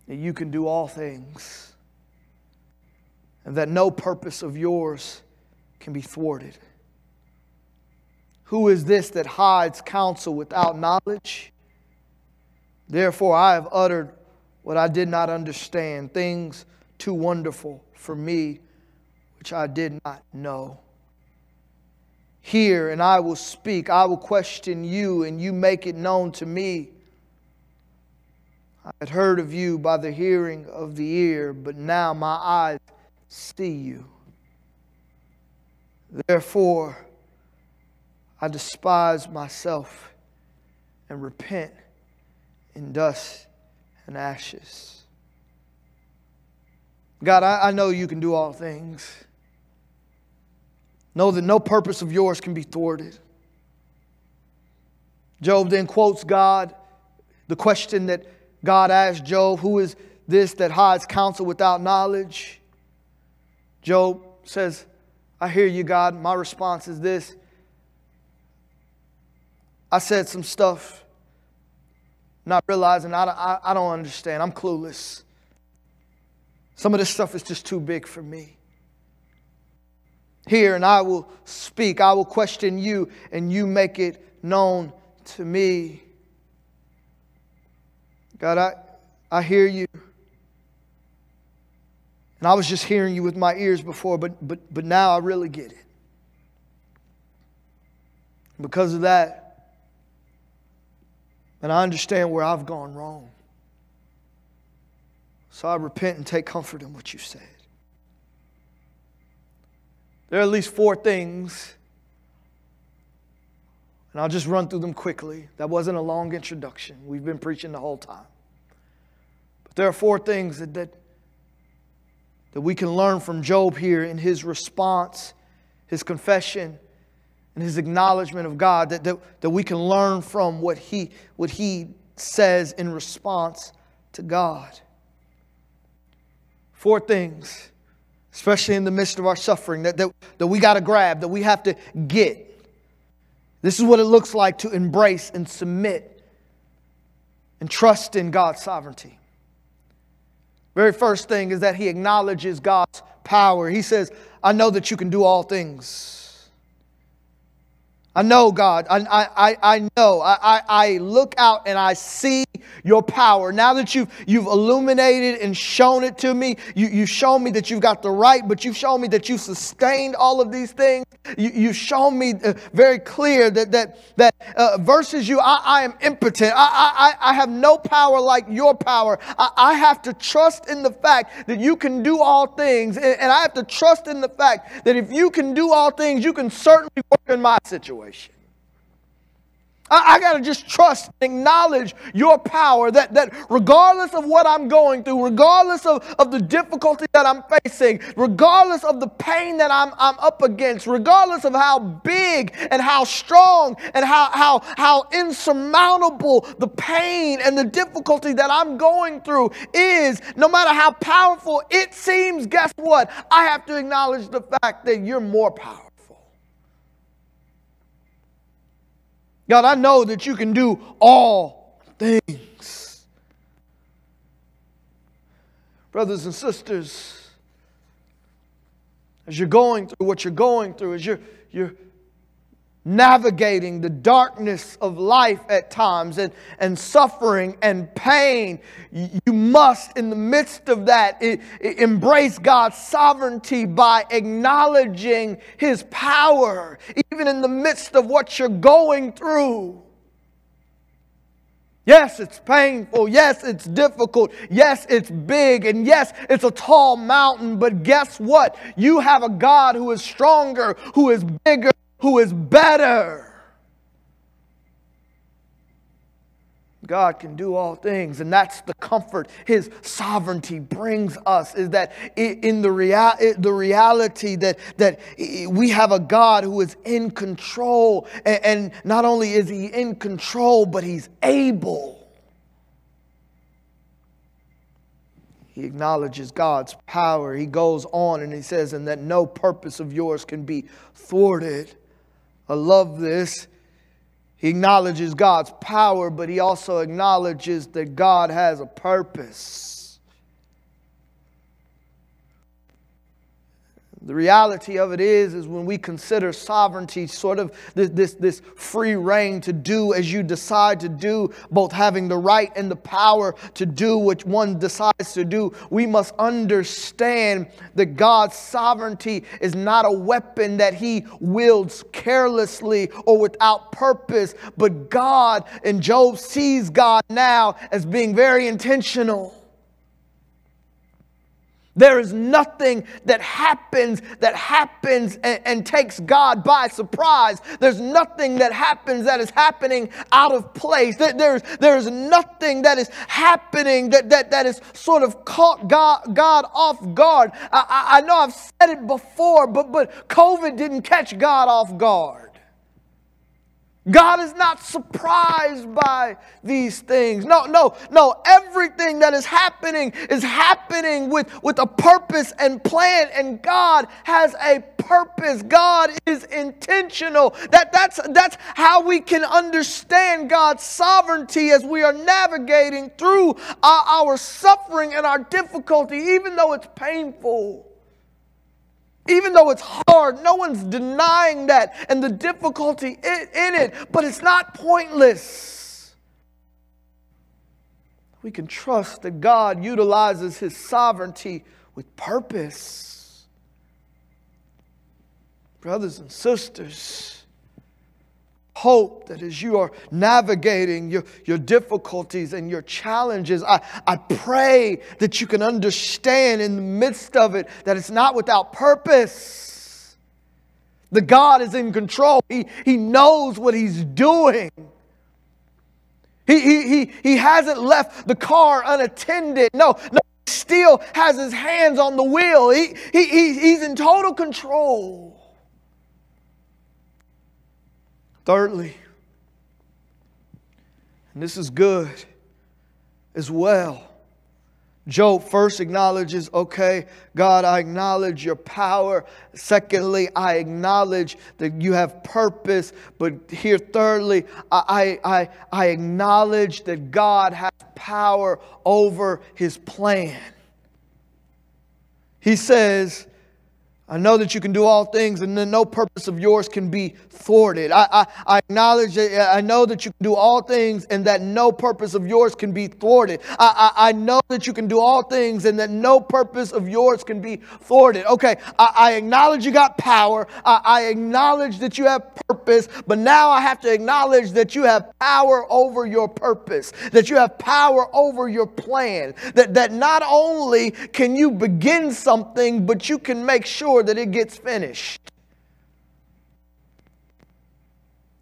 [SPEAKER 2] that you can do all things and that no purpose of yours can be thwarted. Who is this that hides counsel without knowledge? Therefore, I have uttered what I did not understand, things too wonderful for me, which I did not know. Hear, and I will speak. I will question you, and you make it known to me. I had heard of you by the hearing of the ear, but now my eyes see you. Therefore, I despise myself and repent in dust and ashes. God, I, I know you can do all things. Know that no purpose of yours can be thwarted. Job then quotes God, the question that God asked Job, Who is this that hides counsel without knowledge? Job says, I hear you, God. My response is this I said some stuff, not realizing I, I, I don't understand. I'm clueless. Some of this stuff is just too big for me. Here, and I will speak. I will question you, and you make it known to me. God, I, I hear you. And I was just hearing you with my ears before, but, but, but now I really get it. Because of that, and I understand where I've gone wrong. So I repent and take comfort in what you said. There are at least four things, and I'll just run through them quickly. That wasn't a long introduction. We've been preaching the whole time. But there are four things that, that, that we can learn from Job here in his response, his confession, and his acknowledgement of God that, that, that we can learn from what he, what he says in response to God. Four things, especially in the midst of our suffering, that, that, that we got to grab, that we have to get. This is what it looks like to embrace and submit and trust in God's sovereignty. Very first thing is that he acknowledges God's power. He says, I know that you can do all things. I know, God. I, I, I know. I, I, I look out and I see your power. Now that you've, you've illuminated and shown it to me, you, you've shown me that you've got the right, but you've shown me that you've sustained all of these things. You, you've shown me uh, very clear that, that, that uh, versus you, I, I am impotent. I, I, I have no power like your power. I, I have to trust in the fact that you can do all things. And, and I have to trust in the fact that if you can do all things, you can certainly work in my situation. I, I got to just trust and acknowledge your power that, that regardless of what I'm going through, regardless of, of the difficulty that I'm facing, regardless of the pain that I'm, I'm up against, regardless of how big and how strong and how, how, how insurmountable the pain and the difficulty that I'm going through is, no matter how powerful it seems, guess what? I have to acknowledge the fact that you're more powerful. God, I know that you can do all things. Brothers and sisters, as you're going through what you're going through, as you're, you're navigating the darkness of life at times and, and suffering and pain, you must, in the midst of that, embrace God's sovereignty by acknowledging His power, even in the midst of what you're going through. Yes, it's painful. Yes, it's difficult. Yes, it's big. And yes, it's a tall mountain. But guess what? You have a God who is stronger, who is bigger, who is better. God can do all things, and that's the comfort His sovereignty brings us. Is that in the, the reality that, that we have a God who is in control, and, and not only is He in control, but He's able. He acknowledges God's power. He goes on and he says, and that no purpose of yours can be thwarted. I love this. He acknowledges God's power, but he also acknowledges that God has a purpose. The reality of it is, is when we consider sovereignty sort of this, this, this, free reign to do as you decide to do, both having the right and the power to do what one decides to do, we must understand that God's sovereignty is not a weapon that he wields carelessly or without purpose, but God, and Job sees God now as being very intentional. There is nothing that happens that happens and, and, takes God by surprise. There's nothing that happens that is happening out of place. There's, there's nothing that is happening that, that, that is sort of caught God, God off guard. I, I, I know I've said it before, but, but COVID didn't catch God off guard. God is not surprised by these things. No, no, no. Everything that is happening is happening with, with a purpose and plan, and God has a purpose. God is intentional. That, that's, that's how we can understand God's sovereignty as we are navigating through our, our suffering and our difficulty, even though it's painful. Even though it's hard, no one's denying that and the difficulty in it, but it's not pointless. We can trust that God utilizes His sovereignty with purpose. Brothers and sisters, hope that as you are navigating your, your difficulties and your challenges, I, I pray that you can understand in the midst of it that it's not without purpose. The God is in control. He, he knows what He's doing. He, he, he, he hasn't left the car unattended. No, no, he still has his hands on the wheel. He, he, he, he's in total control. Thirdly, and this is good as well. Job first acknowledges, okay, God, I acknowledge your power. Secondly, I acknowledge that you have purpose. But here, thirdly, I, I, I acknowledge that God has power over his plan. He says, I know that you can do all things and then no purpose of yours can be thwarted. I, I, I acknowledge that I know that you can do all things and that no purpose of yours can be thwarted. I, I, I know that you can do all things and that no purpose of yours can be thwarted. Okay, I, I acknowledge you got power. I, I acknowledge that you have purpose, but now I have to acknowledge that you have power over your purpose, that you have power over your plan, that, that not only can you begin something, but you can make sure that it gets finished.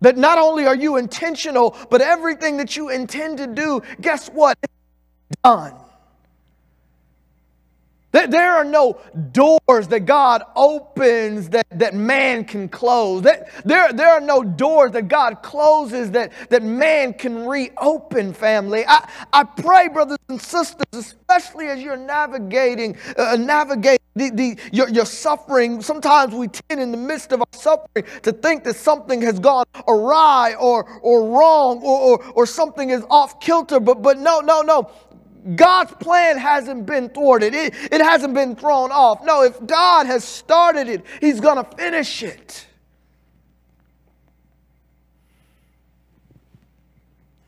[SPEAKER 2] That not only are you intentional, but everything that you intend to do, guess what? Done. There are no doors that God opens that, that man can close. That There, there are no doors that God closes that, that man can reopen, family. I, I pray, brothers and sisters, especially as you're navigating, uh, navigating the, the, your, your suffering. Sometimes we tend in the midst of our suffering to think that something has gone awry or, or wrong or, or, or something is off kilter. But, but no, no, no. God's plan hasn't been thwarted, it, it hasn't been thrown off. No, if God has started it, He's going to finish it.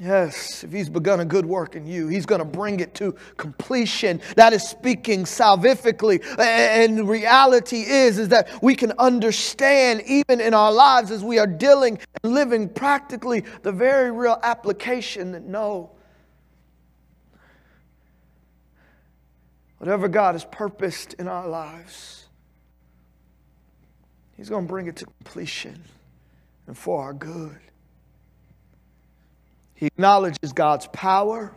[SPEAKER 2] Yes, if he's begun a good work in you, he's going to bring it to completion. That is speaking salvifically. And reality is, is that we can understand even in our lives as we are dealing and living practically the very real application that no, Whatever God has purposed in our lives, He's going to bring it to completion and for our good. He acknowledges God's power,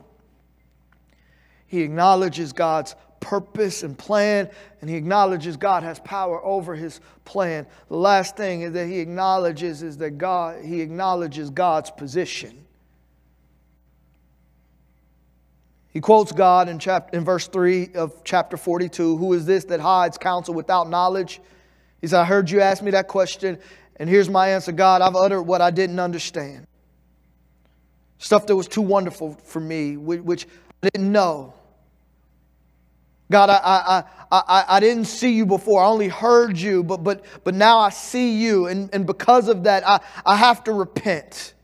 [SPEAKER 2] He acknowledges God's purpose and plan, and He acknowledges God has power over His plan. The last thing that He acknowledges is that God, He acknowledges God's position. He quotes God in, chapter, in verse 3 of chapter 42 Who is this that hides counsel without knowledge? He said, I heard you ask me that question, and here's my answer God, I've uttered what I didn't understand. Stuff that was too wonderful for me, which I didn't know. God, I, I, I, I, didn't see you before. I only heard you, but, but, but now I see you. And, and because of that, I, I have to repent.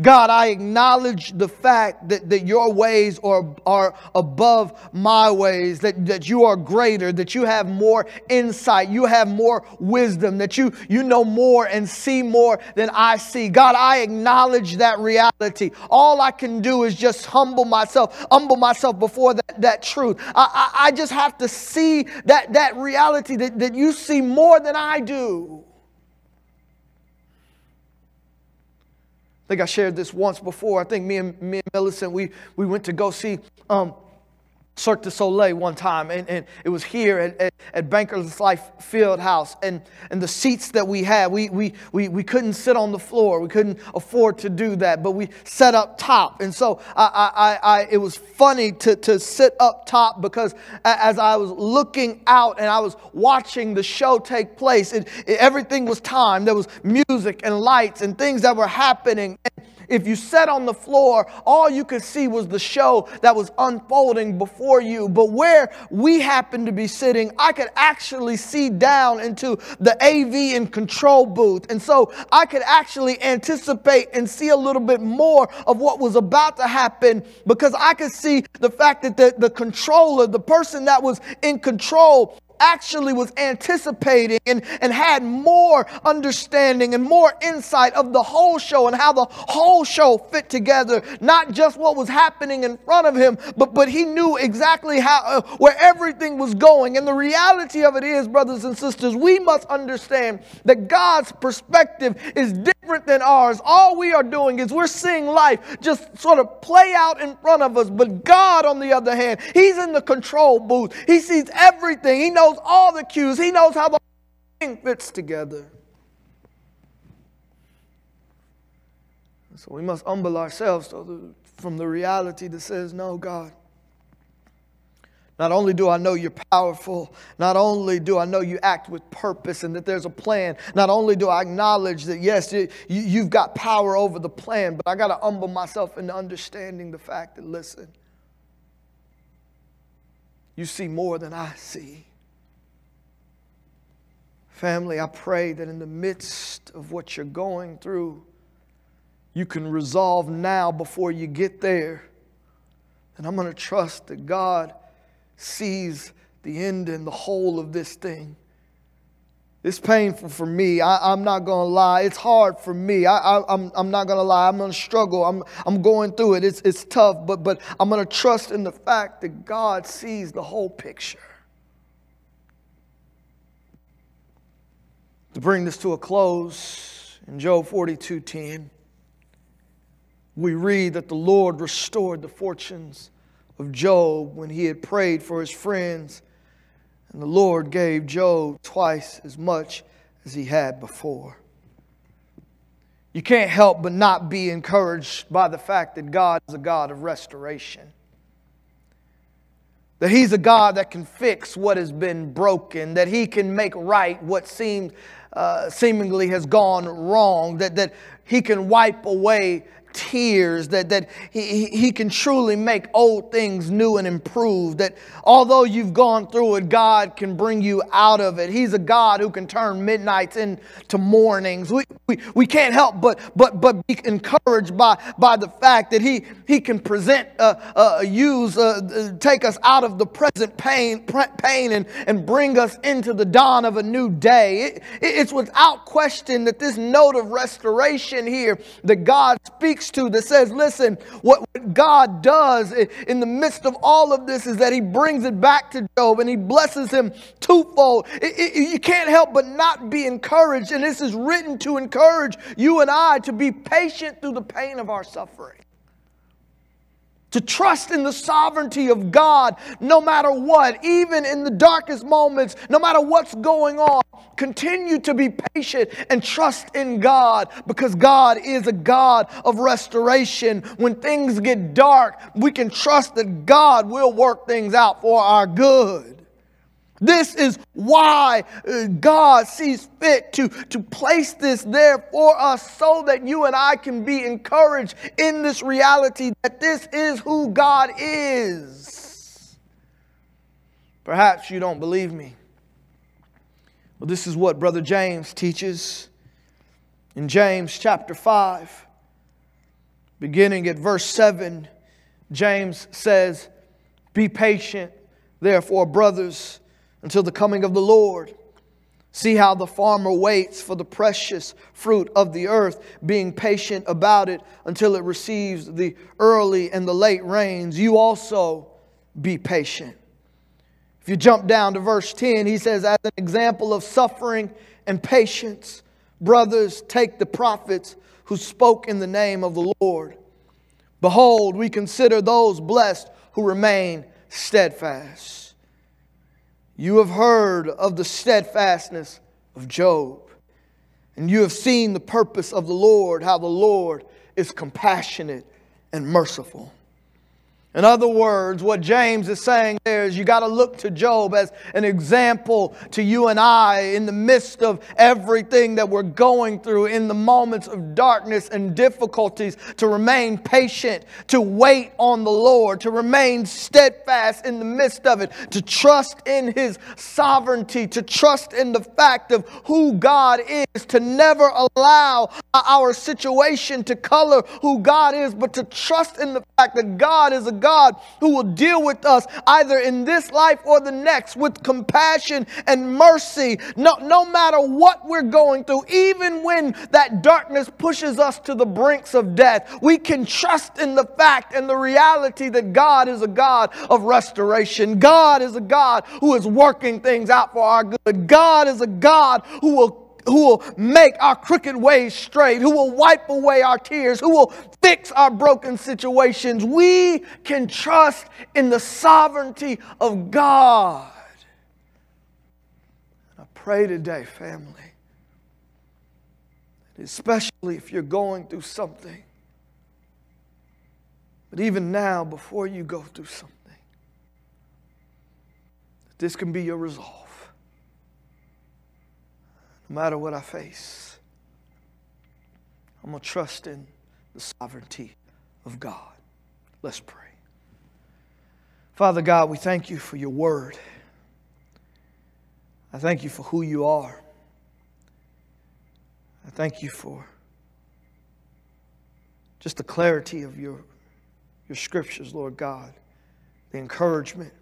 [SPEAKER 2] God, I acknowledge the fact that, that your ways are, are above my ways, that, that you are greater, that you have more insight, you have more wisdom, that you, you know more and see more than I see. God, I acknowledge that reality. All I can do is just humble myself, humble myself before that, that truth. I, I, I just have to see that, that reality that, that you see more than I do. Think I shared this once before. I think me and me and Millicent, we, we went to go see um, Cirque du Soleil one time, and, and it was here at, at, at Bankers Life Field House. And, and the seats that we had, we, we, we, we couldn't sit on the floor. We couldn't afford to do that, but we sat up top. And so I, I, I, it was funny to, to sit up top because as I was looking out and I was watching the show take place, it, it, everything was timed. There was music and lights and things that were happening. If you sat on the floor, all you could see was the show that was unfolding before you. But where we happened to be sitting, I could actually see down into the AV and control booth. And so I could actually anticipate and see a little bit more of what was about to happen because I could see the fact that the, the controller, the person that was in control, actually was anticipating and, and had more understanding and more insight of the whole show and how the whole show fit together, not just what was happening in front of him, but, but he knew exactly how, uh, where everything was going. And the reality of it is, brothers and sisters, we must understand that God's perspective is different than ours. All we are doing is we're seeing life just sort of play out in front of us. But God, on the other hand, He's in the control booth. He sees everything. He knows knows all the cues, He knows how the thing fits together. So we must humble ourselves from the reality that says, No, God. Not only do I know you're powerful, not only do I know you act with purpose and that there's a plan, not only do I acknowledge that, yes, you, you've got power over the plan, but I got to humble myself into understanding the fact that, listen, you see more than I see. Family, I pray that in the midst of what you're going through, you can resolve now before you get there. And I'm going to trust that God sees the end and the whole of this thing. It's painful for me. I, am not going to lie. It's hard for me. I, am I'm, I'm not going to lie. I'm going to struggle. I'm, I'm going through it. It's, it's tough, but, but I'm going to trust in the fact that God sees the whole picture. To bring this to a close, in Job 42:10, we read that the Lord restored the fortunes of Job when he had prayed for his friends and the Lord gave Job twice as much as he had before. You can't help but not be encouraged by the fact that God is a God of restoration. That He's a God that can fix what has been broken, that He can make right what seemed, uh, seemingly has gone wrong, that, that He can wipe away tears, that, that he, he can truly make old things new and improved, that although you've gone through it, God can bring you out of it. He's a God who can turn midnights into mornings. We, we, we can't help but, but, but be encouraged by, by the fact that He, he can present, uh, uh, use, uh, take us out of the present pain, pain and, and bring us into the dawn of a new day. It, it's without question that this note of restoration here that God speaks speaks to that says, listen, what God does in the midst of all of this is that He brings it back to Job and He blesses him twofold. It, it, you can't help but not be encouraged, and this is written to encourage you and I to be patient through the pain of our suffering to trust in the sovereignty of God no matter what, even in the darkest moments, no matter what's going on. Continue to be patient and trust in God because God is a God of restoration. When things get dark, we can trust that God will work things out for our good. This is why uh, God sees fit to, to place this there for us so that you and I can be encouraged in this reality that this is who God is. Perhaps you don't believe me. Well, this is what Brother James teaches in James chapter 5, beginning at verse 7. James says, Be patient, therefore, brothers until the coming of the Lord. See how the farmer waits for the precious fruit of the earth, being patient about it until it receives the early and the late rains. You also be patient. If you jump down to verse 10, he says, As an example of suffering and patience, brothers, take the prophets who spoke in the name of the Lord. Behold, we consider those blessed who remain steadfast. You have heard of the steadfastness of Job, and you have seen the purpose of the Lord, how the Lord is compassionate and merciful. In other words, what James is saying there is you got to look to Job as an example to you and I in the midst of everything that we're going through, in the moments of darkness and difficulties, to remain patient, to wait on the Lord, to remain steadfast in the midst of it, to trust in His sovereignty, to trust in the fact of who God is, to never allow our situation to color who God is, but to trust in the fact that God is a God who will deal with us either in this life or the next with compassion and mercy, no, no matter what we're going through, even when that darkness pushes us to the brinks of death. We can trust in the fact and the reality that God is a God of restoration. God is a God who is working things out for our good. God is a God who will who will make our crooked ways straight, who will wipe away our tears, who will fix our broken situations. We can trust in the sovereignty of God. I pray today, family, especially if you're going through something, but even now, before you go through something, this can be your resolve no matter what I face, I'm going to trust in the sovereignty of God. Let's pray. Father God, we thank you for your word. I thank you for who you are. I thank you for just the clarity of your, your scriptures, Lord God, the encouragement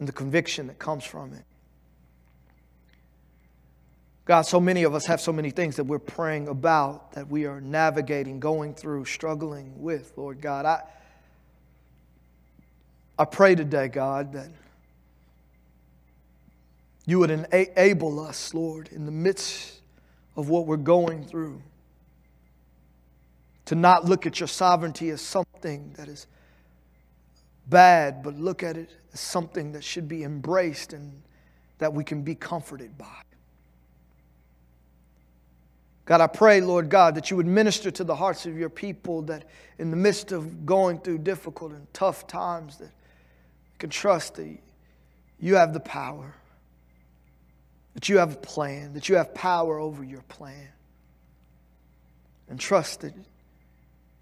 [SPEAKER 2] and the conviction that comes from it. God, so many of us have so many things that we're praying about, that we are navigating, going through, struggling with, Lord God. I, I pray today, God, that you would enable us, Lord, in the midst of what we're going through, to not look at your sovereignty as something that is bad, but look at it as something that should be embraced and that we can be comforted by. God, I pray, Lord God, that you would minister to the hearts of your people that in the midst of going through difficult and tough times that can trust that you have the power, that you have a plan, that you have power over your plan. And trust that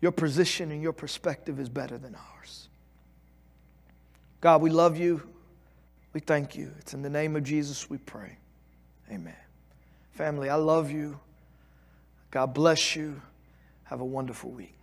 [SPEAKER 2] your position and your perspective is better than ours. God, we love you. We thank you. It's in the name of Jesus we pray. Amen. Family, I love you. God bless you. Have a wonderful week.